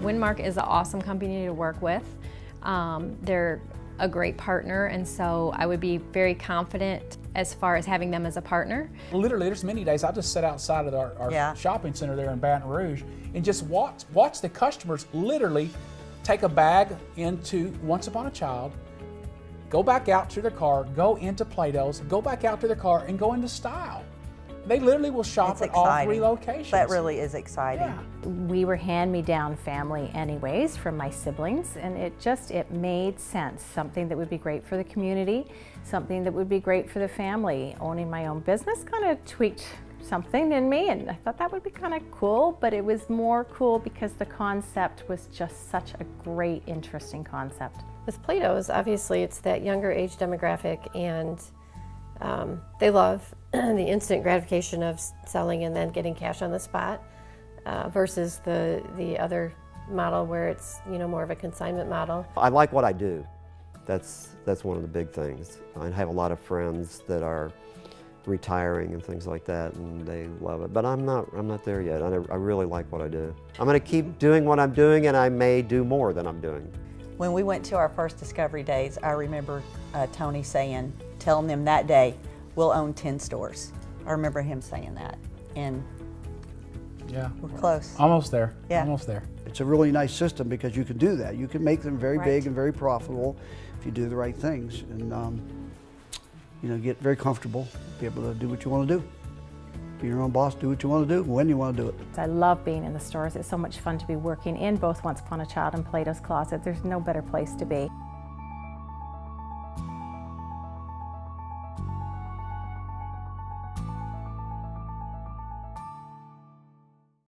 Winmark is an awesome company to work with. Um, they're a great partner, and so I would be very confident as far as having them as a partner. Literally, there's many days I just sit outside of our, our Yeah. shopping center there in Baton Rouge and just watch watch the customers literally take a bag into Once Upon a Child, go back out to their car, go into Plato's, go back out to their car, and go into Style. They literally will shop It's at all three exciting. locations. That really is exciting. Yeah. we were hand-me-down family anyways from my siblings and it just it made sense something that would be great for the community something that would be great for the family owning my own business kind of tweaked something in me and i thought that would be kind of cool but it was more cool because the concept was just such a great interesting concept With Plato's, obviously it's that younger age demographic and um, they love the instant gratification of selling and then getting cash on the spot uh, versus the, the other model where it's, you know, more of a consignment model. I like what I do. That's, that's one of the big things. I have a lot of friends that are retiring and things like that, and they love it. But I'm not, I'm not there yet. I, I really like what I do. I'm going to keep doing what I'm doing, and I may do more than I'm doing. When we went to our first Discovery Days, I remember uh, Tony saying, telling them that day, we'll own 10 stores. I remember him saying that. And Yeah. we're close. Almost there. Yeah. Almost there. It's a really nice system because you can do that. You can make them very Right. big and very profitable if you do the right things, and um, you know, get very comfortable, be able to do what you want to do. Be your own boss, do what you want to do when you want to do it. i love being in the stores it's so much fun to be working in both once upon a child and plato's closet there's no better place to be